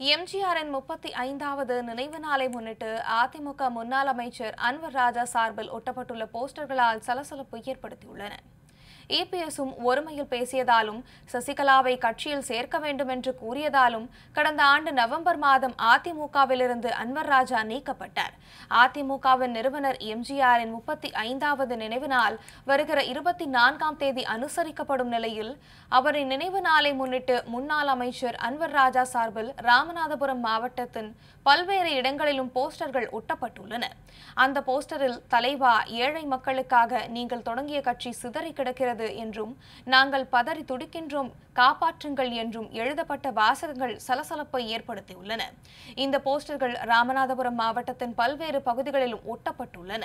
எம்ஜிஆரின் முப்பத்தி ஐந்தாவது நினைவு நாளை முன்னிட்டு அதிமுக முன்னாள் அமைச்சர் அன்வர் ராஜா சார்பில் ஒட்டப்பட்டுள்ள போஸ்டர்களால் சலசலப்பு ஏற்படுத்தியுள்ளன. இபிஎஸும் ஒருமையில் பேசியதாலும் சசிகலாவை கட்சியில் சேர்க்க வேண்டும் என்று கூறியதாலும் கடந்த ஆண்டு நவம்பர் மாதம் அதிமுகவிலிருந்து அன்வர் ராஜா நீக்கப்பட்டார். அதிமுகவின் நிறுவனர் எம்ஜிஆரின் முப்பத்தி ஐந்தாவது நினைவு நாள் வருகிற இருபத்தி நான்காம் தேதி அனுசரிக்கப்படும் நிலையில் அவரின் நினைவு நாளை முன்னிட்டு முன்னாள் அமைச்சர் அன்வர் ராஜா சார்பில் ராமநாதபுரம் மாவட்டத்தின் பல்வேறு இடங்களிலும் போஸ்டர்கள் ஒட்டப்பட்டுள்ளன. அந்த போஸ்டரில் தலைவா ஏழை மக்களுக்காக நீங்கள் தொடங்கிய கட்சி சிதறி கிடக்கிறது என்றும் நாங்கள் பதறி துடிக்கின்றோம் காப்பாற்றுங்கள் என்றும் எழுதப்பட்ட வாசகங்கள் சலசலப்பை ஏற்படுத்தியுள்ளன. இந்த போஸ்டர்கள் ராமநாதபுரம் மாவட்டத்தின் பல்வேறு பகுதிகளிலும் ஒட்டப்பட்டுள்ளன.